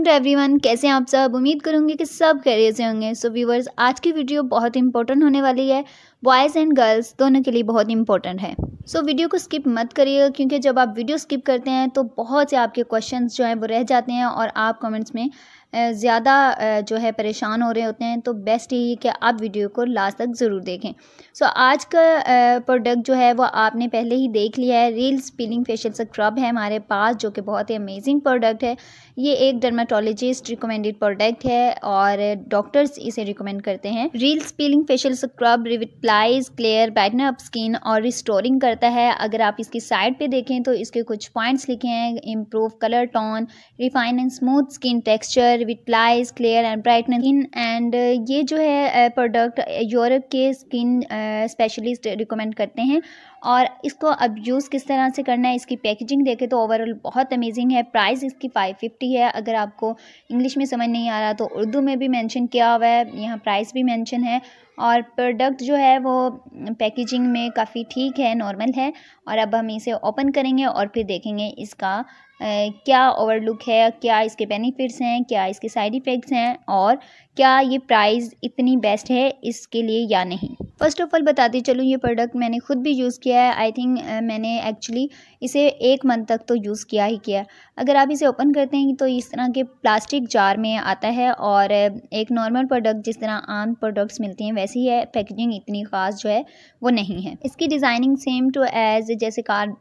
वालेकुम to everyone कैसे हैं आप सब? उम्मीद करूँगी कि सब खैरियत से होंगे। सो व्यूवर्स आज की वीडियो बहुत इंपॉर्टेंट होने वाली है। बॉयज़ एंड गर्ल्स दोनों के लिए बहुत इंपॉर्टेंट है। सो वीडियो को स्किप मत करिएगा क्योंकि जब आप वीडियो स्किप करते हैं तो बहुत से आपके क्वेश्चन जो हैं वो रह जाते हैं और आप कमेंट्स में ज़्यादा जो है परेशान हो रहे होते हैं तो बेस्ट यही है कि आप वीडियो को लास्ट तक ज़रूर देखें। सो so, आज का प्रोडक्ट जो है वो आपने पहले ही देख लिया है। रील स्पीलिंग फेशियल स्क्रब है हमारे पास जो कि बहुत ही अमेजिंग प्रोडक्ट है। ये एक डर्माटोलॉजिस्ट रिकमेंडेड प्रोडक्ट है और डॉक्टर्स इसे रिकमेंड करते हैं। Real peeling facial scrub replies clear brighten up skin और रिस्टोरिंग है, अगर आप इसकी साइड पे देखें तो इसके कुछ पॉइंट्स लिखे हैं improve colour tone refine and smooth skin texture vitalise clear and brighten skin and ये जो है प्रोडक्ट यूरोप के स्किन स्पेशलिस्ट रिकमेंड करते हैं। और इसको अब यूज़ किस तरह से करना है, इसकी पैकेजिंग देखें तो ओवरऑल बहुत अमेजिंग है। प्राइस इसकी फ़ाइव फिफ्टी है। अगर आपको इंग्लिश में समझ नहीं आ रहा तो उर्दू में भी मेंशन किया हुआ है, यहाँ प्राइस भी मेंशन है। और प्रोडक्ट जो है वो पैकेजिंग में काफ़ी ठीक है नॉर्मल है और अब हम इसे ओपन करेंगे और फिर देखेंगे इसका क्या ओवरलुक है, क्या इसके बेनिफिट्स हैं, क्या इसके साइड इफ़ेक्ट्स हैं और क्या ये प्राइस इतनी बेस्ट है इसके लिए या नहीं। फ़र्स्ट ऑफ़ ऑल बताती चलूँ, ये प्रोडक्ट मैंने खुद भी यूज़ किया है. आई थिंक मैंने एक्चुअली इसे एक मंथ तक तो यूज़ किया ही किया अगर आप इसे ओपन करते हैं तो इस तरह के प्लास्टिक जार में आता है और एक नॉर्मल प्रोडक्ट जिस तरह आम प्रोडक्ट्स मिलती हैं, वैसी है पैकेजिंग इतनी ख़ास जो है, वो नहीं है. इसकी डिज़ाइनिंग सेम टू एज जैसे कार्ड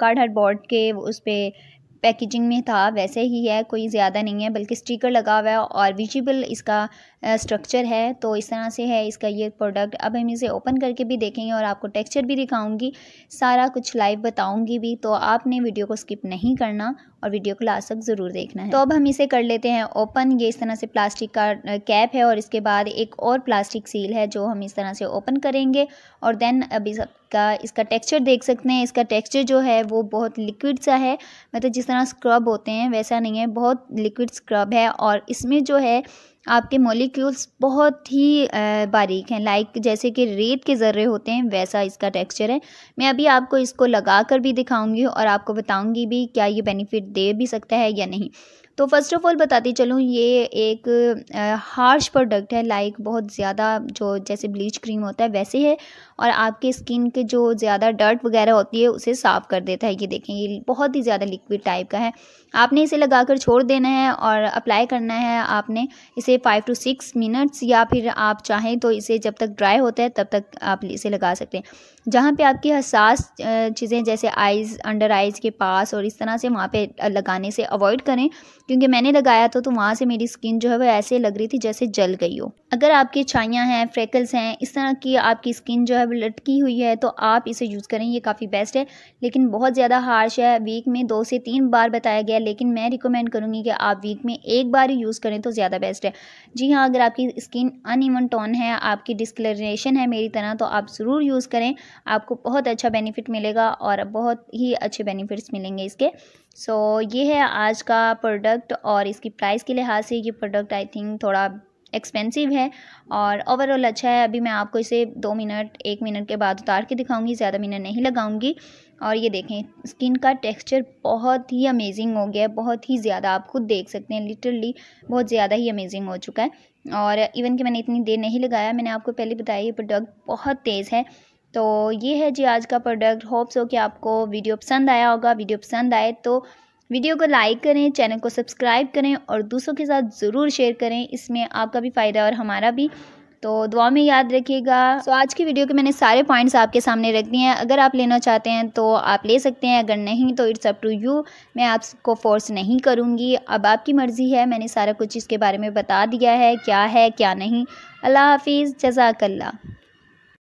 कार्ड हार्ड बोर्ड के उस पर पैकेजिंग में था, वैसे ही है, कोई ज़्यादा नहीं है, बल्कि स्टिकर लगा हुआ है और विजिबल इसका स्ट्रक्चर है तो इस तरह से है इसका ये प्रोडक्ट अब हम इसे ओपन करके भी देखेंगे और आपको टेक्सचर भी दिखाऊँगी, सारा कुछ लाइव बताऊँगी भी तो आपने वीडियो को स्किप नहीं करना और वीडियो को लास्ट तक ज़रूर देखना है। तो अब हम इसे कर लेते हैं ओपन ये इस तरह से प्लास्टिक का कैप है और इसके बाद एक और प्लास्टिक सील है जो हम इस तरह से ओपन करेंगे और देन अभी इसका इसका टेक्सचर देख सकते हैं, इसका टेक्सचर जो है वो बहुत लिक्विड सा है मतलब जिस तरह स्क्रब होते हैं, वैसा नहीं है। बहुत लिक्विड स्क्रब है और इसमें जो है, आपके मोलिक्यूल्स बहुत ही बारीक हैं। लाइक जैसे कि रेत के ज़र्रे होते हैं, वैसा इसका टेक्सचर है। मैं अभी आपको इसको लगा कर भी दिखाऊँगी और आपको बताऊँगी भी क्या ये बेनिफिट दे भी सकता है या नहीं। तो फ़र्स्ट ऑफ़ ऑल बताती चलूँ, ये एक हार्श प्रोडक्ट है लाइक बहुत ज़्यादा जो जैसे ब्लीच क्रीम होता है, वैसे है और आपके स्किन के जो ज़्यादा डर्ट वगैरह होती है, उसे साफ़ कर देता है। ये देखें, ये बहुत ही ज़्यादा लिक्विड टाइप का है। आपने इसे लगाकर छोड़ देना है और अप्लाई करना है। आपने इसे फाइव टू सिक्स मिनट्स या फिर आप चाहें तो इसे जब तक ड्राई होता है, तब तक आप इसे लगा सकते हैं। जहाँ पे आपकी हसास चीज़ें जैसे आइज़ अंडर आइज़ के पास और इस तरह से वहाँ पे लगाने से अवॉइड करें क्योंकि मैंने लगाया था तो वहाँ से मेरी स्किन जो है वो ऐसे लग रही थी जैसे जल गई हो। अगर आपकी छाइयाँ हैं फ्रेकल्स हैं इस तरह की आपकी स्किन जो है वो लटकी हुई है तो आप इसे यूज़ करें ये काफ़ी बेस्ट है। लेकिन बहुत ज़्यादा हार्श है वीक में दो से तीन बार बताया गया लेकिन मैं रिकमेंड करूँगी कि आप वीक में एक बार ही यूज़ करें तो ज़्यादा बेस्ट है। जी हाँ अगर आपकी स्किन अनइवन टोन है आपकी डिस्कलरेशन है मेरी तरह तो आप ज़रूर यूज़ करें। आपको बहुत अच्छा बेनिफिट मिलेगा और बहुत ही अच्छे बेनिफिट्स मिलेंगे इसके। सो so, ये है आज का प्रोडक्ट। और इसकी प्राइस के लिहाज से ये प्रोडक्ट आई थिंक थोड़ा एक्सपेंसिव है। और ओवरऑल अच्छा है। अभी मैं आपको इसे दो मिनट, एक मिनट के बाद उतार के दिखाऊँगी, ज़्यादा मिनट नहीं लगाऊँगी। और ये देखें स्किन का टेक्सचर बहुत ही अमेजिंग हो गया है। बहुत ही ज़्यादा आप खुद देख सकते हैं। लिटरली बहुत ज़्यादा ही अमेजिंग हो चुका है। और इवन कि मैंने इतनी देर नहीं लगाया, मैंने आपको पहले बताया ये प्रोडक्ट बहुत तेज़ है। तो ये है जी आज का प्रोडक्ट होप्स हो कि आपको वीडियो पसंद आया होगा। वीडियो पसंद आए तो वीडियो को लाइक करें, चैनल को सब्सक्राइब करें और दूसरों के साथ ज़रूर शेयर करें। इसमें आपका भी फ़ायदा और हमारा भी। तो दुआ में याद रखिएगा। तो आज की वीडियो के मैंने सारे पॉइंट्स आपके सामने रख दिए हैं। अगर आप लेना चाहते हैं तो आप ले सकते हैं। अगर नहीं तो इट्स अप टू यू मैं आपको फोर्स नहीं करूँगी। अब आपकी मर्ज़ी है। मैंने सारा कुछ इसके बारे में बता दिया है। क्या है, क्या नहीं। अल्लाह हाफिज़। जजाकल्ला